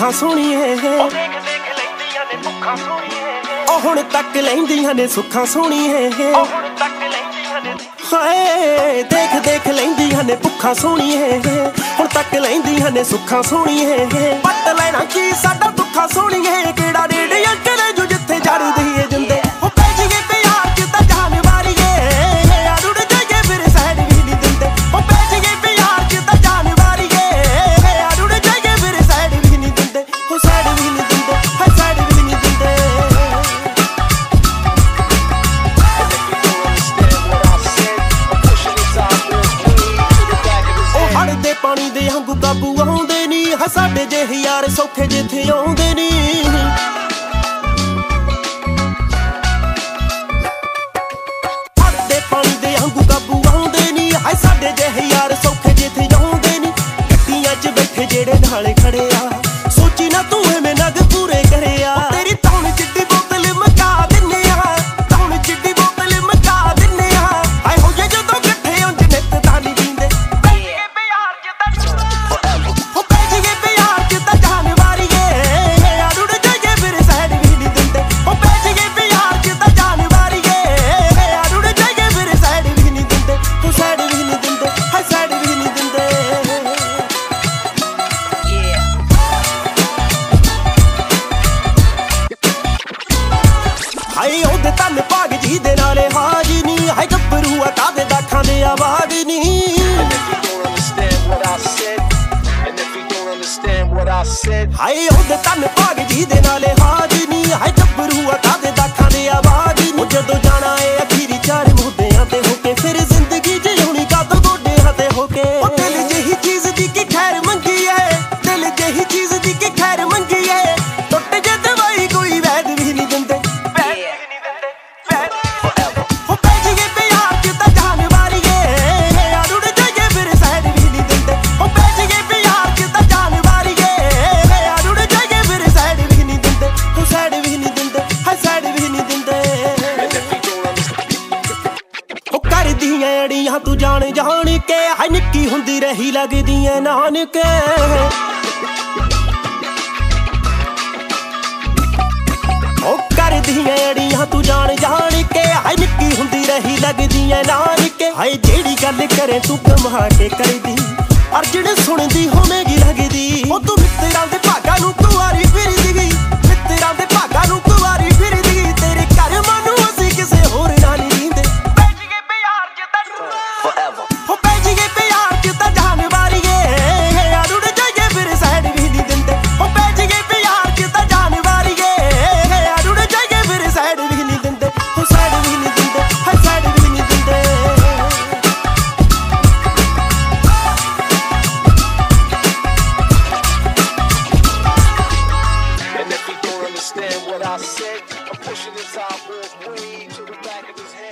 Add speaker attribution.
Speaker 1: ਸੁੱਖਾਂ ਸੋਹਣੀਏ
Speaker 2: ਉਹ ਦੇਖ ਦੇਖ ਲੈਂਦੀਆਂ ਨੇ ਭੁੱਖਾਂ ਸੋਹਣੀਏ
Speaker 1: ਉਹ ਹੁਣ ਤੱਕ ਲੈਂਦੀਆਂ ਨੇ ਸੁੱਖਾਂ ਸੋਹਣੀਏ
Speaker 2: ਉਹ ਹੁਣ ਤੱਕ ਲੈਂਦੀਆਂ ਨੇ।
Speaker 1: ਹਾਏ ਦੇਖ ਦੇਖ ਲੈਂਦੀਆਂ ਨੇ ਭੁੱਖਾਂ ਸੋਹਣੀਏ ਹੁਣ ਤੱਕ ਲੈਂਦੀਆਂ ਨੇ ਸੁੱਖਾਂ ਸੋਹਣੀਏ ਪੱਟ ਲੈਣਾ ਕੀ ਸਾਡਾ ਦੁੱਖਾਂ ਸੋਹਣੀਏ ਕਿਹੜਾ ਰੇਡ ਅੰਕਲ ਕਾਬੂ ਆਉਂਦੇ ਨਹੀਂ ਹਾ ਸਾਡੇ ਜਿਹੇ ਯਾਰ ਸੌਖੇ ਜਿੱਥੇ ਆਉਂਦੇ ਨਹੀਂ ਹੜ ਪਾਣੀ ਦੇ ਵਾਂਗੂ ਕਾਬੂ ਆਉਂਦੇ ਨਹੀਂ ਹਾਏ ਸਾਡੇ ਜਿਹੇ ਯਾਰ ਸੌਖੇ ਜਿੱਥੇ ਆਉਂਦੇ ਨਹੀਂ ਗੱਡੀਆਂ 'ਚ ਬੈਠੇ ਜਿਹੜੇ ਨਾਲ ਖੜੇ ਆ। ਸੋਚੀ ਨਾ ਤੂੰ ਐਵੇਂ ਨਗ ਹਾਏ ਉਹਦੇ ਤਨ ਭਾਗ ਜੀ ਦੇ ਨਾਲੇ ਹਾਜੀ ਨਹੀਂ। ਹਾਏ ਆ ਕਾਦੇ ਦਾ ਖਾਂਦੇ ਆਵਾਜ਼ ਨਹੀਂ। ਜਦੋਂ ਜਾਣਾ ਏ ਅਖੀਰੀ ਚਾਰ ਮੁੱਦਿਆਂ ਤੇ ਹੋ ਕੇ ਫਿਰ ਜ਼ਿੰਦਗੀ ਜਿਉਣੀ ਕਾਦੋਂ ਗੋਡਿਆਂ ਤੇ ਹੋ ਕੇ। ਉਹ ਦਿਲ ਜਿਹੀ ਚੀਜ਼ ਦੀ ਕੀ ਖੈਰ ਮੰਗੀ ਏ? ਹੋ ਅੜੀਆਂ, ਤੂੰ ਜਾਣ ਜਾਣ ਕੇ, ਹਾਏ ਨਿੱਕੀ ਹੁੰਦੀ ਰਹੀ ਲੱਗਦੀਆਂ ਨਾਨਕੇ। ਉਹ ਕਰਦੀਆਂ ਅੜੀਆਂ, ਤੂੰ ਜਾਣ ਜਾਣ ਕੇ, ਹਾਏ ਨਿੱਕੀ ਹੁੰਦੀ ਰਹੀ ਲੱਗਦੀਆਂ ਨਾਨਕੇ। ਹਾਏ ਜਿਹੜੀ ਗੱਲ ਕਰੇ, ਤੂੰ ਕਮਾ ਕੇ ਕਰਦੀ।
Speaker 3: Said, I'm pushing this outboard way to the back of his head.